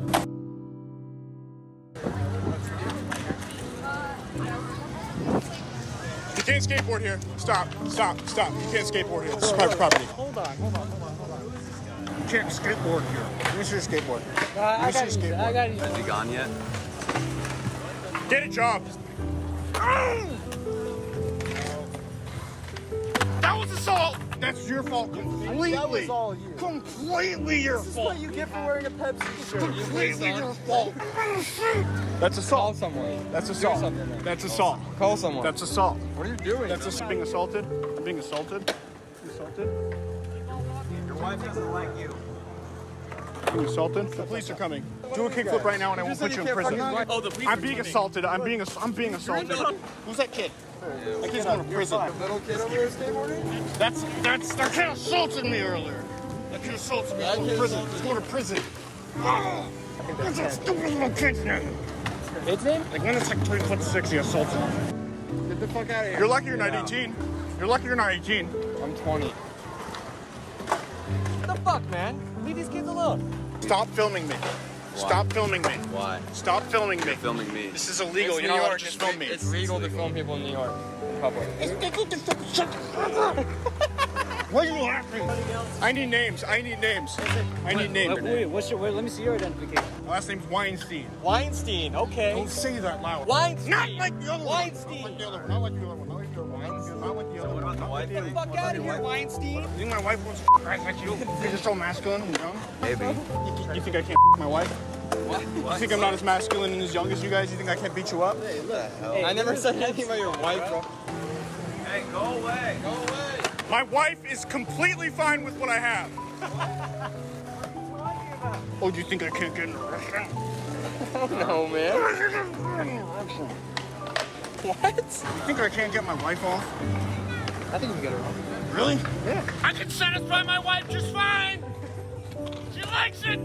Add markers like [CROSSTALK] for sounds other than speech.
You can't skateboard here. Stop, stop, stop. You can't skateboard here. This is private property. Hold on, hold on, hold on, hold on. You can't skateboard here. Let me see your skateboard. Uh, I Let me got see you. your I skateboard. got you. Is he gone yet? Get a job. Was assault. That's your fault completely. That was all you. Completely your This is fault. what you get for wearing a Pepsi shirt. Completely your fault. That's Call assault. someone. That's Do assault. something, man. That's assault. Call someone. That's assault. what are you doing? That's ass- being assaulted. I'm being assaulted. Assaulted. Your wife doesn't like you. Being assaulted. The police are coming. Do a kickflip right now, and I won't put you in prison. Oh, the police I'm being assaulted. I'm being ass- I'm being assaulted. Who's that kid? That kid's going to prison. Little kid over there skateboarding? That's that's that kid assaulted me earlier. That kid assaulted me. He's going to prison. He's going to prison. Oh, what's that stupid little kid's name? Its name? Like when it's like three foot six, he assaulted me. Get the fuck out of here. You're lucky you're not 18. You're lucky you're not 18. I'm 20. What the fuck, man? Leave these kids alone. Stop filming me. Stop filming me. Why? Stop filming me. You're filming me. This is illegal. It's You're New not allowed York. to just film me. it's legal to film people in New York. In public. [LAUGHS] Why are you laughing? I need names. I need names. I need names. Wait, wait, what's your, wait, let me see your identification. My last name's Weinstein. Weinstein, okay. Don't say that loud. Weinstein. Not like the other Weinstein. one. Not like the other one. Not like the other one. Not like the other one. Not like the other one. What about the Not like wife? the Fuck out of here, Weinstein. You think my wife wants to guys like you? Because you're so masculine and young? Maybe. You, you think I can't my wife? You think I'm not as masculine and as young as you guys? You think I can't beat you up? Hey, look. I never said anything about your wife, bro. Hey, go away. Go away. My wife is completely fine with what I have. Oh, do you think I can't get in a restaurant? [LAUGHS] No, man. What? You think I can't get my wife off? I think you can get her off. Really? Yeah. I can satisfy my wife just fine. She likes it.